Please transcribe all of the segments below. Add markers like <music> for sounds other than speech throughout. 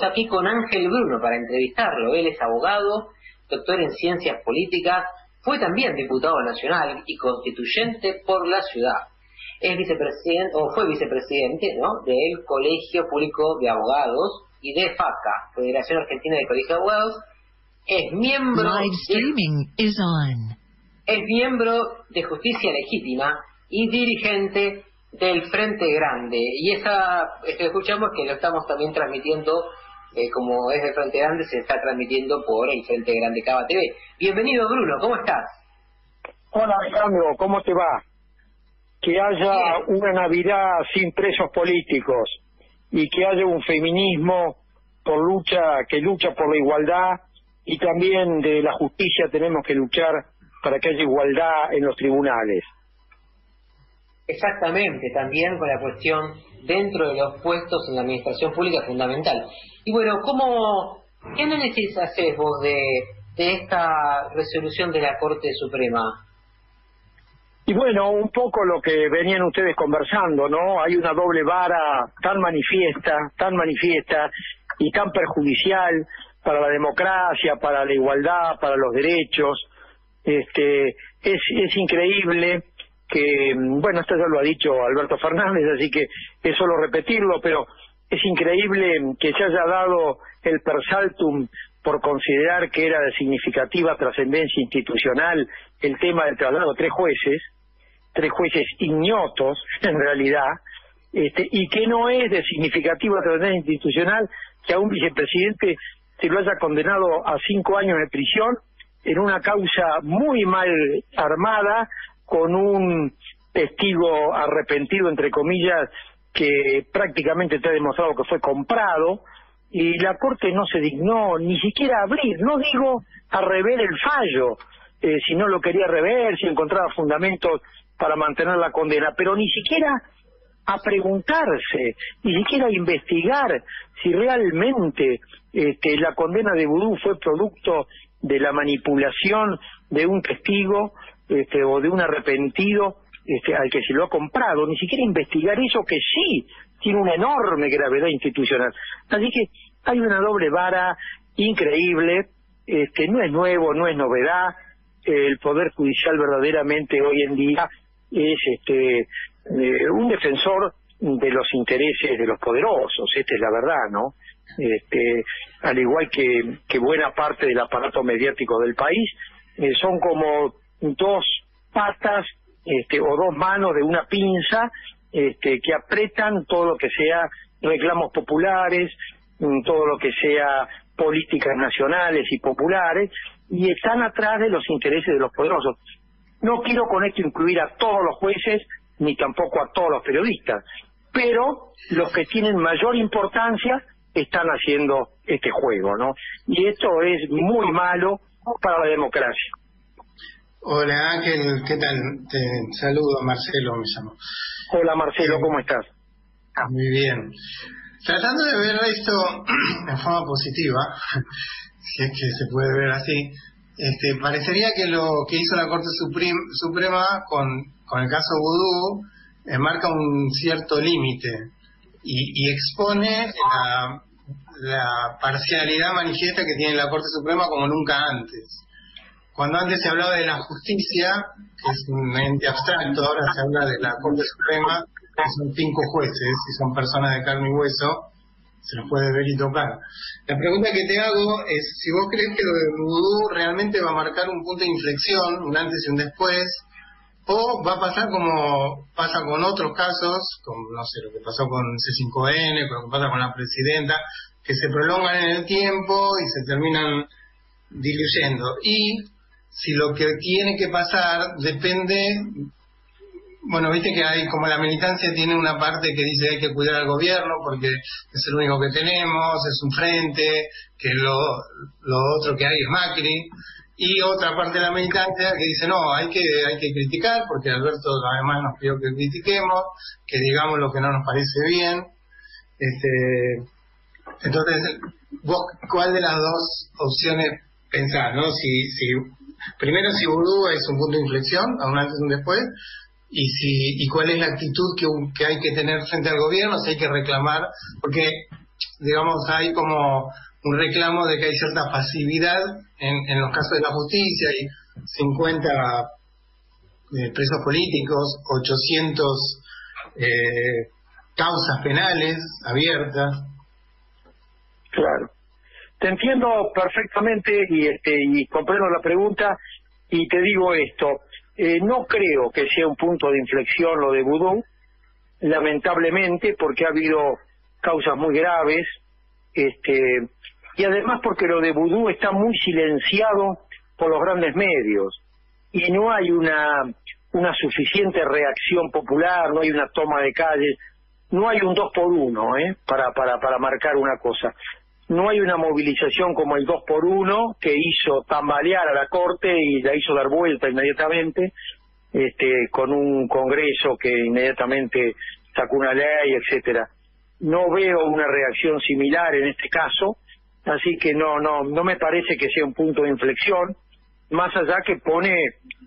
estamos aquí con Ángel Bruno para entrevistarlo. Él es abogado, doctor en ciencias políticas, fue también diputado nacional y constituyente por la ciudad. Es vicepresidente, o fue vicepresidente, ¿no?, del Colegio Público de Abogados y de FACA, Federación Argentina de Colegios de Abogados. Es miembro. Es miembro de Justicia Legítima y dirigente del Frente Grande. Y esa, esto escuchamos que lo estamos también transmitiendo, eh, como es de Frente Grande, se está transmitiendo por el Frente Grande Cava TV. Bienvenido Bruno, ¿cómo estás? Hola Alejandro, ¿cómo te va? Que haya una Navidad sin presos políticos y que haya un feminismo por lucha que lucha por la igualdad y también de la justicia tenemos que luchar para que haya igualdad en los tribunales. Exactamente, también con la cuestión dentro de los puestos en la administración pública fundamental. Y bueno, ¿cómo, ¿qué análisis haces vos de, de esta resolución de la Corte Suprema? Y bueno, un poco lo que venían ustedes conversando, ¿no? Hay una doble vara tan manifiesta, tan manifiesta y tan perjudicial para la democracia, para la igualdad, para los derechos. Este, es, es increíble que, mm, bueno, esto ya lo ha dicho Alberto Fernández, así que es solo repetirlo, pero es increíble que se haya dado el persaltum por considerar que era de significativa trascendencia institucional el tema del traslado de tres jueces, tres jueces ignotos <laughs> en realidad, este, y que no es de significativa trascendencia institucional que a un vicepresidente se lo haya condenado a cinco años de prisión en una causa muy mal armada, con un testigo arrepentido, entre comillas, que prácticamente te ha demostrado que fue comprado, y la Corte no se dignó ni siquiera abrir, no digo a rever el fallo, eh, si no lo quería rever, si encontraba fundamentos para mantener la condena, pero ni siquiera a preguntarse, ni siquiera a investigar si realmente este, la condena de Vudú fue producto de la manipulación de un testigo este, o de un arrepentido este, al que se lo ha comprado, ni siquiera investigar eso que sí tiene una enorme gravedad institucional. Así que hay una doble vara increíble, este, no es nuevo, no es novedad, el Poder Judicial verdaderamente hoy en día es este, eh, un defensor de los intereses de los poderosos, esta es la verdad, ¿no? Este, al igual que, que buena parte del aparato mediático del país, eh, son como dos patas este, o dos manos de una pinza este, que apretan todo lo que sea reclamos populares, mm, todo lo que sea políticas nacionales y populares, y están atrás de los intereses de los poderosos. No quiero con esto incluir a todos los jueces, ni tampoco a todos los periodistas, pero los que tienen mayor importancia están haciendo este juego, ¿no? Y esto es muy malo para la democracia. Hola Ángel, ¿qué tal? Te saludo, Marcelo me llamo. Hola Marcelo, ¿cómo estás? Ah, muy bien. Tratando de ver esto <clears throat> en forma positiva, <laughs> si es que se puede ver así, este, parecería que lo que hizo la Corte Suprema con, con el caso Vudú eh, marca un cierto límite y, y, expone la, la parcialidad manifiesta que tiene la Corte Suprema como nunca antes. Cuando antes se hablaba de la justicia, que es un ente abstracto, ahora se habla de la Corte Suprema, que son cinco jueces y son personas de carne y hueso, se los puede ver y tocar. La pregunta que te hago es si vos crees que lo de Vudú realmente va a marcar un punto de inflexión, un antes y un después, o va a pasar como pasa con otros casos, como no sé, lo que pasó con C5N, con lo que pasa con la presidenta, que se prolongan en el tiempo y se terminan diluyendo. Y si lo que tiene que pasar depende, bueno, viste que hay como la militancia tiene una parte que dice hay que cuidar al gobierno porque es el único que tenemos, es un frente, que lo, lo otro que hay es Macri, y otra parte de la militancia que dice no, hay que, hay que criticar porque Alberto además nos pidió que critiquemos, que digamos lo que no nos parece bien. Este, entonces, vos, ¿cuál de las dos opciones pensás, no? Si, si primero si Vudú es un punto de inflexión, a un antes y un después, y si y cuál es la actitud que, que hay que tener frente al gobierno, si hay que reclamar, porque digamos, hay como un reclamo de que hay cierta pasividad en, los casos de la justicia y 50 eh, presos políticos, 800 eh, causas penales abiertas. Claro. Te entiendo perfectamente y, este, y comprendo la pregunta y te digo esto. Eh, no creo que sea un punto de inflexión lo de Vudú, lamentablemente, porque ha habido causas muy graves, este, y además porque lo de Vudú está muy silenciado por los grandes medios y no hay una una suficiente reacción popular, no hay una toma de calle, no hay un dos por uno, ¿eh? para para para marcar una cosa no hay una movilización como el 2 por 1 que hizo tambalear a la Corte y la hizo dar vuelta inmediatamente, este, con un Congreso que inmediatamente sacó una ley, etcétera. No veo una reacción similar en este caso, así que no, no, no me parece que sea un punto de inflexión, más allá que pone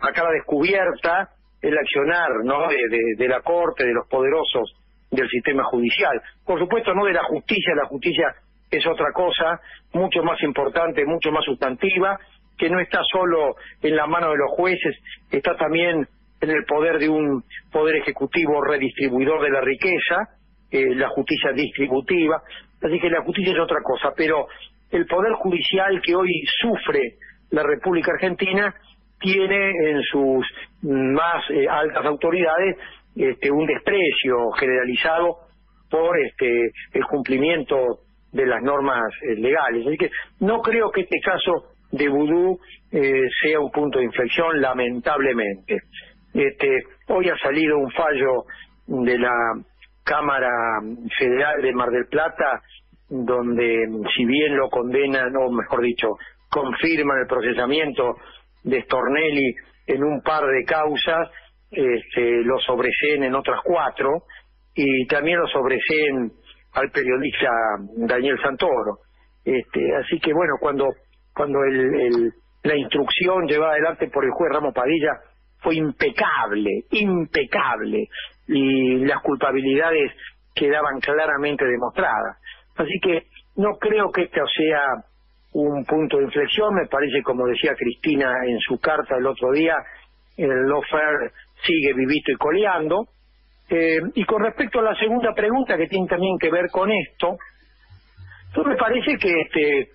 a cara descubierta el accionar ¿no? de, de la Corte, de los poderosos del sistema judicial. Por supuesto, no de la justicia, la justicia es otra cosa mucho más importante, mucho más sustantiva, que no está solo en la mano de los jueces, está también en el poder de un poder ejecutivo redistribuidor de la riqueza, eh, la justicia distributiva, así que la justicia es otra cosa, pero el poder judicial que hoy sufre la República Argentina tiene en sus más eh, altas autoridades este, un desprecio generalizado por este, el cumplimiento de las normas eh, legales. Así que no creo que este caso de vudú eh, sea un punto de inflexión, lamentablemente. Este, hoy ha salido un fallo de la Cámara Federal de Mar del Plata, donde si bien lo condenan, o mejor dicho, confirman el procesamiento de Stornelli en un par de causas, este, lo sobreseen en otras cuatro, y también lo sobreseen al periodista Daniel Santoro. Este, así que bueno, cuando cuando el, la instrucción llevada adelante por el juez Ramos Padilla fue impecable, impecable, y las culpabilidades quedaban claramente demostradas. Así que no creo que esto sea un punto de inflexión, me parece, como decía Cristina en su carta el otro día, el lawfare sigue vivito y coleando, eh, y con respecto a la segunda pregunta que tiene también que ver con esto, me parece que este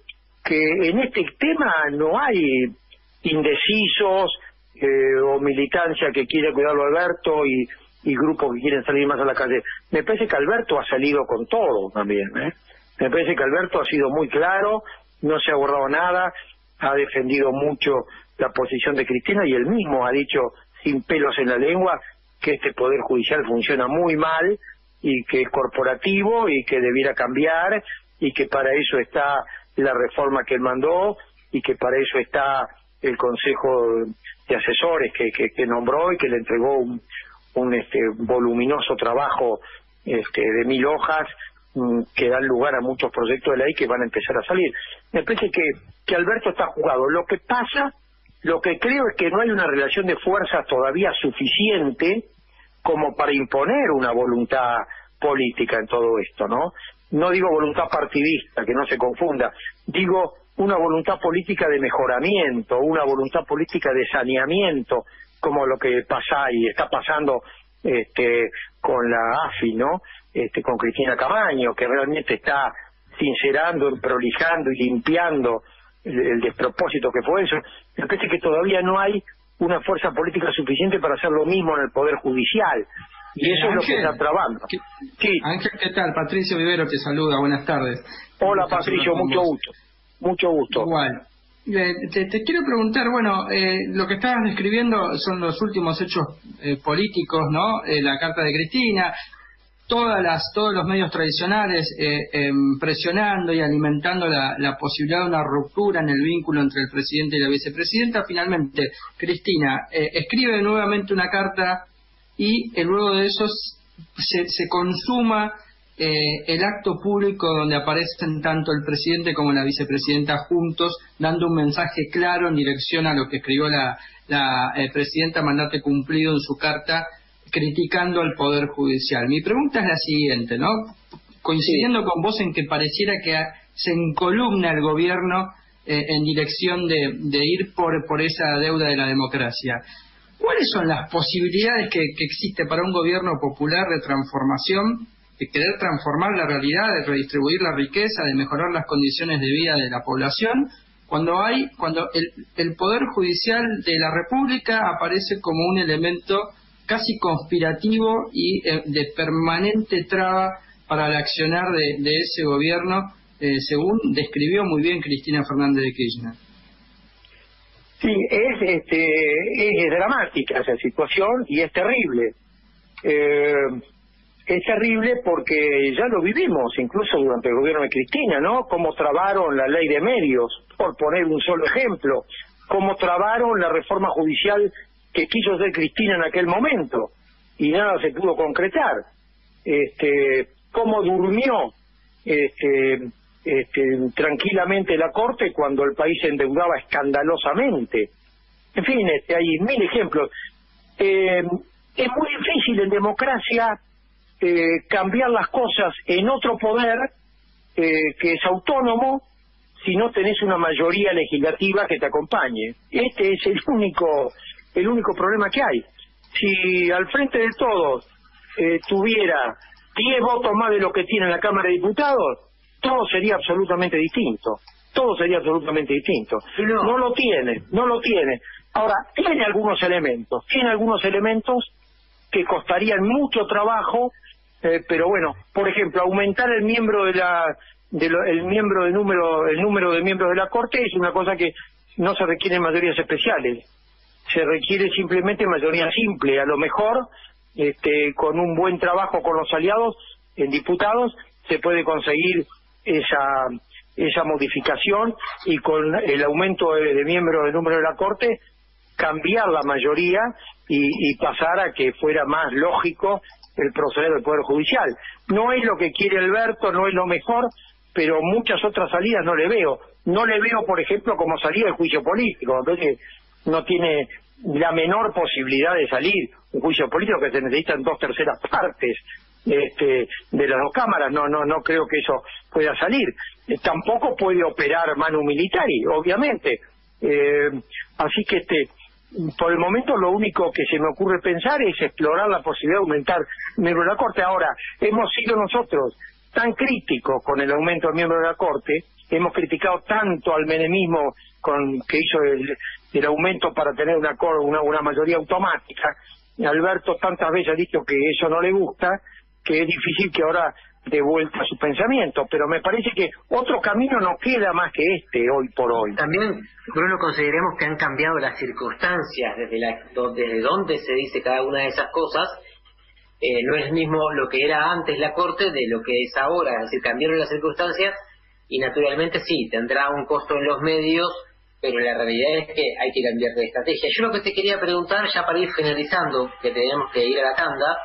que en este tema no hay indecisos eh, o militancia que quiere cuidarlo Alberto y, y grupos que quieren salir más a la calle. Me parece que Alberto ha salido con todo también. ¿eh? Me parece que Alberto ha sido muy claro, no se ha borrado nada, ha defendido mucho la posición de Cristina y él mismo ha dicho sin pelos en la lengua que este Poder Judicial funciona muy mal y que es corporativo y que debiera cambiar y que para eso está la reforma que él mandó y que para eso está el Consejo de Asesores que, que, nombró y que le entregó un, un este, voluminoso trabajo este, de mil hojas mm, que dan lugar a muchos proyectos de ley que van a empezar a salir. Me parece que, que Alberto está jugado. Lo que pasa lo que creo es que no hay una relación de fuerzas todavía suficiente como para imponer una voluntad política en todo esto, ¿no? No digo voluntad partidista, que no se confunda, digo una voluntad política de mejoramiento, una voluntad política de saneamiento, como lo que pasa y está pasando este, con la AFI, ¿no? Este, con Cristina Camaño, que realmente está sincerando, prolijando y limpiando el, despropósito que fue eso. Me parece que todavía no hay una fuerza política suficiente para hacer lo mismo en el Poder Judicial. Y eso es lo que está trabando. sí. Ángel, ¿qué tal? Patricio Vivero te saluda, buenas tardes. Hola Patricio, mucho gusto. Mucho gusto. Igual. Eh, te, quiero preguntar, bueno, eh, lo que estabas describiendo son los últimos hechos eh, políticos, ¿no? la carta de Cristina, todas las, todos los medios tradicionales eh, em, presionando y alimentando la, posibilidad de una ruptura en el vínculo entre el presidente y la vicepresidenta. Finalmente, Cristina eh, escribe nuevamente una carta y eh, luego de eso se, se consuma el acto público donde aparecen tanto el presidente como la vicepresidenta juntos, dando un mensaje claro en dirección a lo que escribió la, la presidenta Mandate Cumplido en su carta criticando al Poder Judicial. Mi pregunta es la siguiente, ¿no? coincidiendo con vos en que pareciera que se encolumna el gobierno eh, en dirección de, ir por, por esa deuda de la democracia. ¿Cuáles son las posibilidades que, que existe para un gobierno popular de transformación, de querer transformar la realidad, de redistribuir la riqueza, de mejorar las condiciones de vida de la población, cuando hay, cuando el, el poder judicial de la República aparece como un elemento casi conspirativo y eh, de permanente traba para el accionar de, ese gobierno, eh, según describió muy bien Cristina Fernández de Kirchner. Sí, es, este, es dramática esa situación y es terrible. Eh, es terrible porque ya lo vivimos, incluso durante el gobierno de Cristina, ¿no? Cómo trabaron la ley de medios, por poner un solo ejemplo, cómo trabaron la reforma judicial que quiso hacer Cristina en aquel momento y nada se pudo concretar. Este, cómo durmió este, este, tranquilamente la Corte cuando el país se endeudaba escandalosamente. En fin, este, hay mil ejemplos. Eh, es muy difícil en democracia eh, cambiar las cosas en otro poder eh, que es autónomo si no tenés una mayoría legislativa que te acompañe. Este es el único el único problema que hay. Si al frente de todos eh, tuviera 10 votos más de lo que tiene la Cámara de Diputados, todo sería absolutamente distinto. Todo sería absolutamente distinto. No. no lo tiene, no lo tiene. Ahora, tiene algunos elementos, tiene algunos elementos que costarían mucho trabajo, eh, pero bueno, por ejemplo, aumentar el miembro de la de el miembro de número el número de miembros de la corte es una cosa que no se requieren mayorías especiales se requiere simplemente mayoría simple. A lo mejor, este, con un buen trabajo con los aliados en diputados, se puede conseguir esa esa modificación y con el aumento de, miembros del número de la Corte cambiar la mayoría y, pasar a que fuera más lógico el proceder del Poder Judicial. No es lo que quiere Alberto, no es lo mejor, pero muchas otras salidas no le veo. No le veo, por ejemplo, como salida el juicio político. Entonces, no tiene la menor posibilidad de salir un juicio político que se necesitan dos terceras partes este, de las dos cámaras. No, no, no creo que eso pueda salir. Eh, tampoco puede operar manu militari, obviamente. Eh, así que este, por el momento lo único que se me ocurre pensar es explorar la posibilidad de aumentar miembros de la Corte. Ahora, hemos sido nosotros tan críticos con el aumento del miembro de la Corte, hemos criticado tanto al menemismo con que hizo el, el aumento para tener una, una, una mayoría automática. Alberto tantas veces ha dicho que eso no le gusta, que es difícil que ahora de vuelta a su pensamiento, pero me parece que otro camino no queda más que este hoy por hoy. También, Bruno, consideremos que han cambiado las circunstancias desde, la, desde donde se dice cada una de esas cosas. Eh, no es mismo lo que era antes la Corte de lo que es ahora, es decir, cambiaron las circunstancias y naturalmente sí, tendrá un costo en los medios, pero la realidad es que hay que cambiar de estrategia. Yo lo que te quería preguntar, ya para ir finalizando, que tenemos que ir a la tanda,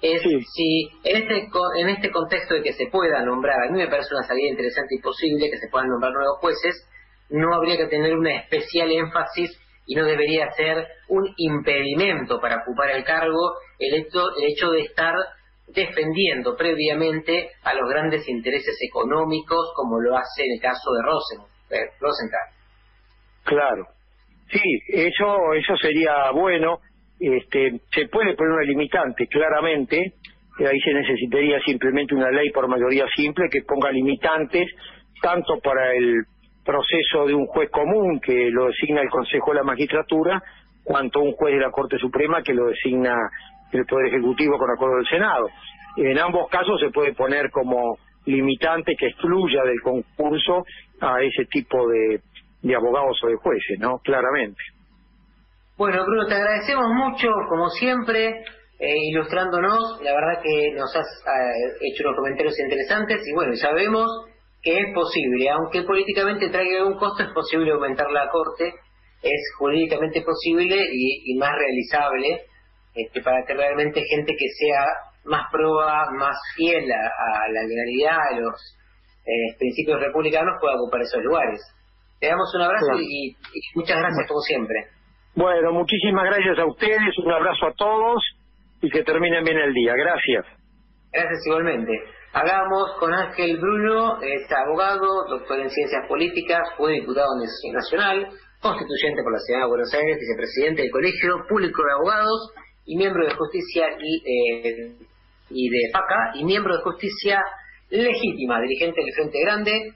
es si en este, en este contexto de que se pueda nombrar, a mí me parece una salida interesante y posible que se puedan nombrar nuevos jueces, no habría que tener un especial énfasis y no debería ser un impedimento para ocupar el cargo el hecho, el hecho de estar defendiendo previamente a los grandes intereses económicos como lo hace en el caso de Rosen, eh, Rosenthal. Claro. Sí, eso, eso sería bueno. Este, se puede poner una limitante, claramente. Ahí se necesitaría simplemente una ley por mayoría simple que ponga limitantes tanto para el proceso de un juez común que lo designa el Consejo de la Magistratura, cuanto un juez de la Corte Suprema que lo designa el Poder Ejecutivo con acuerdo del Senado. En ambos casos se puede poner como limitante que excluya del concurso a ese tipo de, de abogados o de jueces, ¿no? Claramente. Bueno, Bruno, te agradecemos mucho, como siempre, eh, ilustrándonos. La verdad que nos has eh, hecho unos comentarios interesantes y bueno, sabemos que es posible, aunque políticamente traiga un costo, es posible aumentar la corte, es jurídicamente posible y, más realizable este, para que realmente gente que sea más proba, más fiel a, la legalidad, a los eh, principios republicanos pueda ocupar esos lugares. Te damos un abrazo y, muchas gracias como siempre. Bueno, muchísimas gracias a ustedes, un abrazo a todos y que terminen bien el día. Gracias. Gracias igualmente. Hablamos con Ángel Bruno, es abogado, doctor en ciencias políticas, fue diputado nacional, constituyente por la Ciudad de Buenos Aires, vicepresidente del Colegio Público de Abogados y miembro de Justicia y, eh, y de FACA y miembro de Justicia Legítima, dirigente del Frente Grande